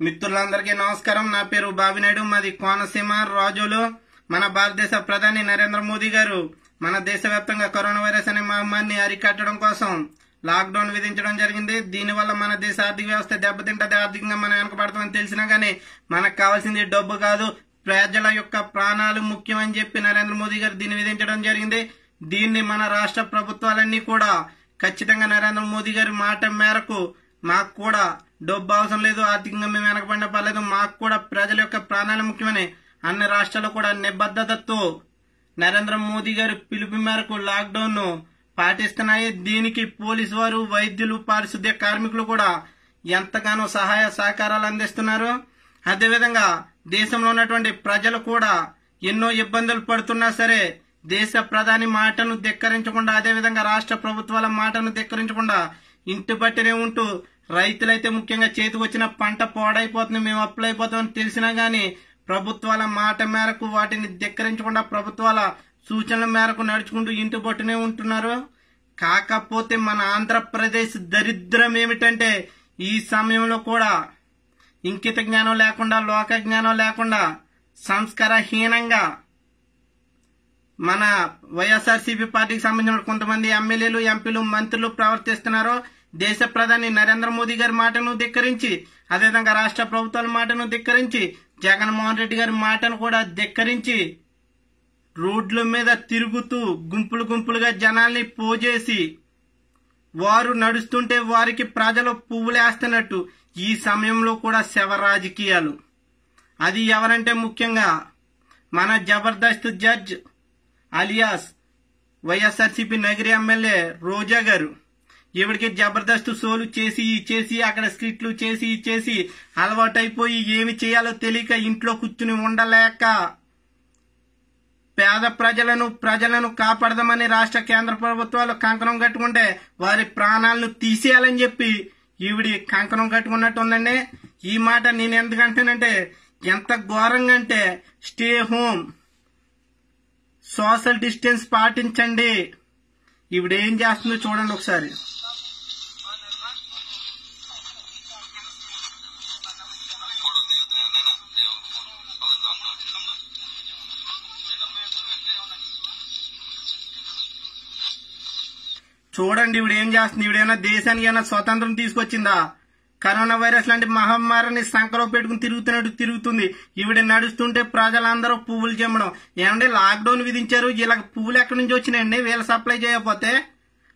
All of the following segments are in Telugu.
మిత్రులందరికీ నమస్కారం. నా పేరు బాబినాయుడు మాది కోనసీమ రాజులు. మన భారతదేశ ప్రధాని నరేంద్ర మోదీ గారు మన దేశవ్యాప్తంగా కరోనా వైరస్ అనే మహమ్మారిని అరికట్టడం కోసం లాక్డౌన్ విధించడం జరిగింది. దీనివల్ల మన దేశ ఆర్థిక వ్యవస్థ దెబ్బతింటది ఆర్థికంగా మనం వెనకబడతామని తెలిసినా గానీ మనకు కావాల్సింది డబ్బు కాదు ప్రజల యొక్క ప్రాణాలు ముఖ్యమని చెప్పి నరేంద్ర మోదీ గారు దీన్ని విధించడం జరిగింది. దీన్ని మన రాష్ట్ర ప్రభుత్వాలన్నీ కూడా ఖచ్చితంగా నరేంద్ర మోదీ గారి మాట మేరకు మాకు కూడా డబ్బు అవసరం లేదు ఆర్థికంగా మేము వెనకబడిన పర్లేదు మాకు కూడా ప్రజల యొక్క ప్రాణాలు ముఖ్యమని అన్ని రాష్ట్రాలు కూడా నిబద్ధతతో నరేంద్ర మోదీ గారి పిలుపు మేరకు లాక్డౌన్ను పాటిస్తున్నాయి. దీనికి పోలీసు వారు వైద్యులు పారిశుద్ధ్య కార్మికులు కూడా ఎంతగానో సహాయ సహకారాలు అందిస్తున్నారు. అదేవిధంగా దేశంలో ఉన్నటువంటి ప్రజలు కూడా ఎన్నో ఇబ్బందులు పడుతున్నా సరే దేశ ప్రధాని మాటను ధిక్కరించకుండా అదేవిధంగా రాష్ట్ర ప్రభుత్వాల మాటను ధిక్కరించకుండా ఇంటి బట్టినే ఉంటూ రైతులైతే ముఖ్యంగా చేతికి వచ్చిన పంట పోడైపోతుంది మేము అప్పులైపోతామని తెలిసినా గానీ ప్రభుత్వాల మాట మేరకు వాటిని ధిక్కరించకుండా ప్రభుత్వాల సూచనల మేరకు నడుచుకుంటూ ఇంటి బొట్టునే ఉంటున్నారు. కాకపోతే మన ఆంధ్రప్రదేశ్ దరిద్రం ఏమిటంటే ఈ సమయంలో కూడా ఇంకిత జ్ఞానం లేకుండా లోక జ్ఞానం లేకుండా సంస్కారహీనంగా మన వైఎస్ఆర్సీపీ పార్టీకి సంబంధించిన కొంతమంది ఎమ్మెల్యేలు ఎంపీలు మంత్రులు ప్రవర్తిస్తున్నారు దేశ ప్రధాని నరేంద్ర మోదీ గారి మాటను ధిక్కరించి అదేవిధంగా రాష్ట్ర ప్రభుత్వాల మాటను ధిక్కరించి జగన్మోహన్ రెడ్డి గారి మాటను కూడా ధిక్కరించి రోడ్ల మీద తిరుగుతూ గుంపులు గుంపులుగా జనాల్ని పోజేసి వారు నడుస్తుంటే వారికి ప్రజలు పువ్వులేస్తున్నట్టు ఈ సమయంలో కూడా శవ రాజకీయాలు. అది ఎవరంటే ముఖ్యంగా మన Jabardasth judge alias YSRCP Nagari MLA Roja గారు. ఈవిడికి జబర్దస్త్ షోలు చేసి ఇచ్చేసి చేసి అక్కడ స్క్రిప్ట్లు చేసి ఇచ్చేసి అలవాటైపోయి ఏమి చేయాలో తెలియక ఇంట్లో కూర్చుని ఉండలేక పేద ప్రజలను ప్రజలను కాపాడదామని రాష్ట్ర కేంద్ర ప్రభుత్వాలు కంకణం కట్టుకుంటే వారి ప్రాణాలను తీసేయాలని చెప్పి ఈవిడి కంకణం కట్టుకున్నట్టు ఉందండి ఈ మాట నేను ఎందుకంటానంటే ఎంత ఘోరంగా అంటే స్టే హోమ్. సోషల్ డిస్టెన్స్ పాటించండి. ఈవిడ ఏం చేస్తుందో చూడండి ఒకసారి. చూడండి ఇవిడ ఏం చేస్తుంది? ఇవిడేమైనా దేశానికి ఏమైనా స్వతంత్రం తీసుకొచ్చిందా? కరోనా వైరస్ లాంటి మహమ్మారిని సంకలో పెట్టుకుని తిరుగుతున్నట్టు తిరుగుతుంది. ఈవిడ నడుస్తుంటే ప్రజలందరూ పువ్వులు చెమ్మడం. ఏమంటే లాక్డౌన్ విధించారు. ఇలా పువ్వులు ఎక్కడి నుంచి వచ్చినాయండి? వీళ్ళు సప్లై చేయకపోతే?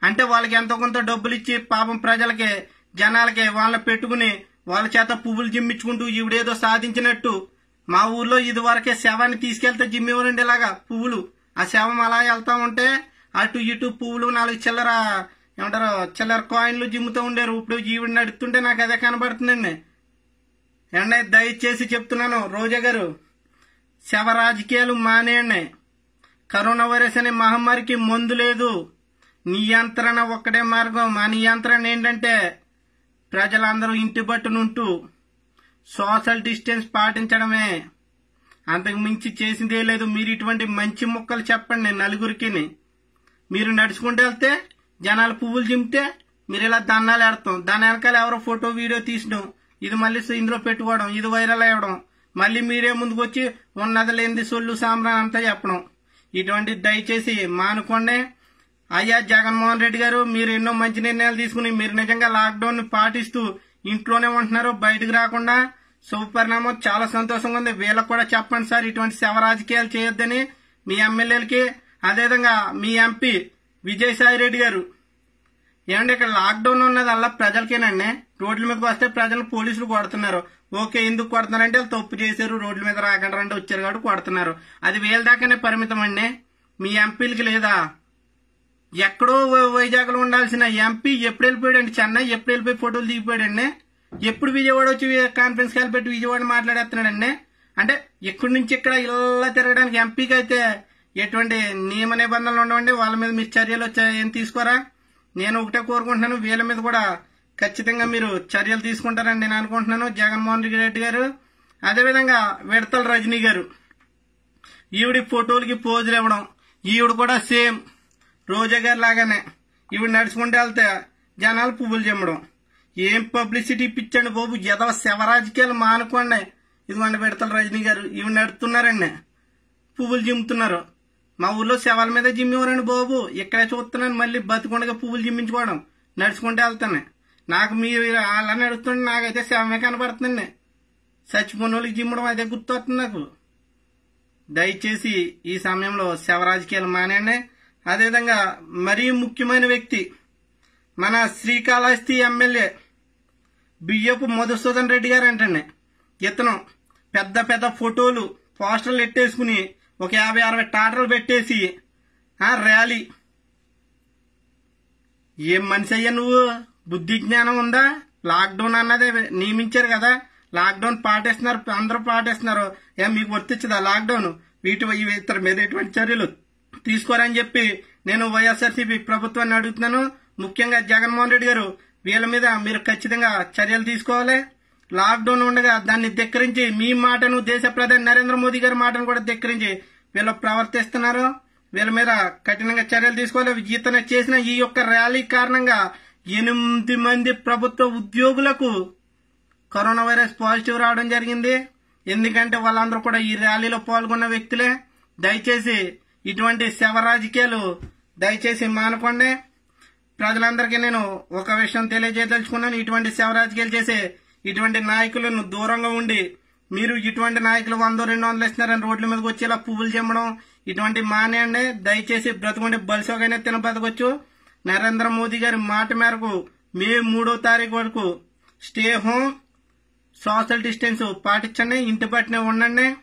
అంటే వాళ్ళకి ఎంతో కొంత డబ్బులు ఇచ్చి పాపం ప్రజలకి జనాలకి వాళ్ళని పెట్టుకుని వాళ్ళ చేత పువ్వులు జిమ్మించుకుంటూ ఈవిడేదో సాధించినట్టు. మా ఊర్లో ఇది వరకే శవాన్ని తీసుకెళ్తే జిమ్మివ్వరండి ఇలాగా పువ్వులు. ఆ శవం అలా వెళ్తా ఉంటే అటు ఇటు పువ్వులు నాలుగు చిల్లర ఏమంటారు చిల్లర కాయిన్లు జిమ్ముతూ ఉండేరు ఇప్పుడు ఈవిడ నడుస్తుంటే నాకు అదే కనబడుతుందండి. ఏమంటే దయచేసి చెప్తున్నాను రోజా గారు శవ రాజకీయాలు మానేయండి. కరోనా వైరస్ అనే మహమ్మారికి మందు లేదు. నియంత్రణ ఒక్కటే మార్గం. ఆ నియంత్రణ ఏంటంటే ప్రజలందరూ ఇంటి బట్టునుంటూ సోషల్ డిస్టెన్స్ పాటించడమే. అంతకు మించి చేసిందే లేదు. మీరు ఇటువంటి మంచి ముక్కలు చెప్పండి నలుగురికి మీరు నడుచుకుంటూ వెళ్తే జనాలు పువ్వులు చింపితే మీరు ఇలా దండాలు ఏడతాం. దాని వెనకాల ఎవరో ఫోటో వీడియో తీసడం ఇది మళ్ళీ ఇందులో పెట్టుకోవడం ఇది వైరల్ అవ్వడం. మళ్ళీ మీరే ముందుకు వచ్చి ఉన్నది లేనిది సొల్లు సాంబ్రాన్ అంతా చెప్పడం. ఇటువంటి దయచేసి మానుకోండి. అయ్యా జగన్మోహన్ రెడ్డి గారు మీరు ఎన్నో మంచి నిర్ణయాలు తీసుకుని మీరు నిజంగా లాక్డౌన్ని పాటిస్తూ ఇంట్లోనే ఉంటున్నారు బయటకు రాకుండా. శుభపరిణామం చాలా సంతోషంగా ఉంది. వీళ్ళకి కూడా చెప్పండి సార్ ఇటువంటి శవ రాజకీయాలు చేయొద్దని మీ ఎమ్మెల్యేలకి అదేవిధంగా మీ ఎంపీ విజయసాయి రెడ్డి గారు. ఏమంటే ఇక్కడ లాక్డౌన్ ఉన్నది అలా ప్రజలకేనండి? రోడ్ల మీదకి వస్తే ప్రజలు పోలీసులు కొడుతున్నారు. ఓకే ఎందుకు కొడుతున్నారంటే వాళ్ళు తప్పు చేశారు రోడ్ల మీద రాకుండా అంటే వచ్చారు కాబట్టి కొడుతున్నారు. అది వేల దాకానే పరిమితం అండి. మీ ఎంపీలకి లేదా? ఎక్కడో వై- వైజాగ్లో ఉండాల్సిన ఎంపీ ఎప్పుడు వెళ్ళిపోయాడండి? చెన్నై ఎప్పుడు వెళ్ళిపోయి ఫోటోలు దిగిపోయాడండి? ఎప్పుడు విజయవాడ వచ్చి కాన్ఫరెన్స్ కాల్ పెట్టి విజయవాడ మాట్లాడేస్తున్నాడండి? అంటే ఇక్కడి నుంచి ఇక్కడ ఇలా తిరగడానికి ఎంపీకి అయితే ఎటువంటి నియమ నిబంధనలు ఉండవండి? వాళ్ళ మీద మీరు చర్యలు వచ్చాయి ఏం తీసుకోరా? నేను ఒకటే కోరుకుంటున్నాను వీళ్ళ మీద కూడా ఖచ్చితంగా మీరు చర్యలు తీసుకుంటారని నేను అనుకుంటున్నాను జగన్మోహన్ రెడ్డి గారు. అదేవిధంగా విడతల రజనీ గారు. ఈవిడి ఫోటోలకి పోజులు ఇవ్వడం ఈవిడ కూడా సేమ్ రోజా గారు లాగానే ఈవిడ నడుచుకుంటూ వెళ్తే జనాలు పువ్వులు చెమ్మడం. ఏం పబ్లిసిటీ ఇప్పించండి బాబు ఎదవ శివరాజకీయాలు మానుకోండి. ఇదిగోండి విడతల రజనీ గారు ఇవి నడుతున్నారండి పువ్వులు చిమ్ముతున్నారు మా ఊర్లో శవాల మీద జిమ్మేవారండి బాబు. ఇక్కడే చూస్తున్నాను మళ్ళీ బతికొండగా పువ్వులు జిమ్మించుకోవడం. నడుచుకుంటూ వెళ్తాను నాకు మీరు అలా నడుస్తుంటే నాకైతే శవమే కనపడుతుందండి. చచ్చిపోయిన వాళ్ళకి జిమ్మడం అదే గుర్తొస్తుంది నాకు. దయచేసి ఈ సమయంలో శవ రాజకీయాలు మానేయండి. అదేవిధంగా మరీ ముఖ్యమైన వ్యక్తి మన శ్రీకాళహస్తి ఎమ్మెల్యే బియ్యపు మధుసూదన్ రెడ్డి గారు అంటండి. ఇతను పెద్ద పెద్ద ఫోటోలు పోస్టర్లు ఎట్టేసుకుని ఒక యాభై అరవై టాటర్లు పెట్టేసి ఆ ర్యాలీ. ఏం మనిషి అయ్యా నువ్వు? బుద్ధి జ్ఞానం ఉందా? లాక్డౌన్ అన్నదే నియమించారు కదా. లాక్డౌన్ పాటిస్తున్నారు అందరూ పాటిస్తున్నారు. ఏ మీకు వర్తించదా లాక్డౌన్? వీటి ఇవి ఇతర మీద ఎటువంటి చర్యలు? తీసుకోరని చెప్పి నేను వైఎస్ఆర్సీపీ ప్రభుత్వాన్ని అడుగుతున్నాను. ముఖ్యంగా జగన్మోహన్ రెడ్డి గారు వీళ్ళ మీద మీరు ఖచ్చితంగా చర్యలు తీసుకోవాలి. లాక్డౌన్ ఉండగా దాన్ని ధిక్కరించి మీ మాటను దేశ ప్రధాని నరేంద్ర మోదీ గారి మాటను కూడా ధిక్కరించి వీళ్ళు ప్రవర్తిస్తున్నారు. వీళ్ళ మీద కఠినంగా చర్యలు తీసుకోవాలి. ఇతను చేసిన ఈ యొక్క ర్యాలీ కారణంగా ఎనిమిది మంది ప్రభుత్వ ఉద్యోగులకు కరోనా వైరస్ పాజిటివ్ రావడం జరిగింది. ఎందుకంటే వాళ్ళందరూ కూడా ఈ ర్యాలీలో పాల్గొన్న వ్యక్తులే. దయచేసి ఇటువంటి శవ రాజకీయాలు దయచేసి మానుకోండి. ప్రజలందరికీ నేను ఒక విషయం తెలియజేయదలుచుకున్నాను. ఇటువంటి శవ రాజకీయాలు చేసే ఇటువంటి నాయకులను దూరంగా ఉండి మీరు ఇటువంటి నాయకులు వంద రెండు వందలు ఇస్తున్నారని రోడ్ల మీదకి వచ్చి ఇలా పువ్వులు చెమ్మడం ఇటువంటి మానేయండి. దయచేసి బ్రతుకుంటే బలిసోగైనా తిన బతకొచ్చు నరేంద్ర మోదీ గారి మాట మేరకు మే మూడో తారీఖు వరకు స్టే హోమ్ సోషల్ డిస్టెన్స్ పాటించండి ఇంటి పట్టినే ఉండండి.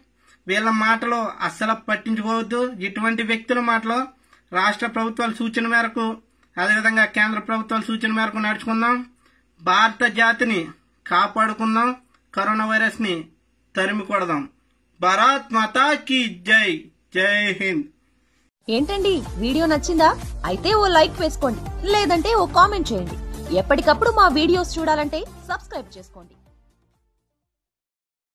వీళ్ళ మాటలు అస్సలు పట్టించుకోవద్దు. ఇటువంటి వ్యక్తుల మాటలు రాష్ట్ర ప్రభుత్వాల సూచన మేరకు అదేవిధంగా కేంద్ర ప్రభుత్వాల సూచన మేరకు నడుచుకుందాం. భారత జాతిని కాపాడుకుందాం. కరోనా వైరస్ని తరిమి కొడదాం. భారత్ మాతా కి జై. జై హింద్. ఏంటండి? వీడియో నచ్చిందా? అయితే ఓ లైక్ వేసుకోండి. లేదంటే ఓ కామెంట్ చేయండి. ఎప్పటికప్పుడు మా వీడియోస్ చూడాలంటే సబ్స్క్రైబ్ చేసుకోండి.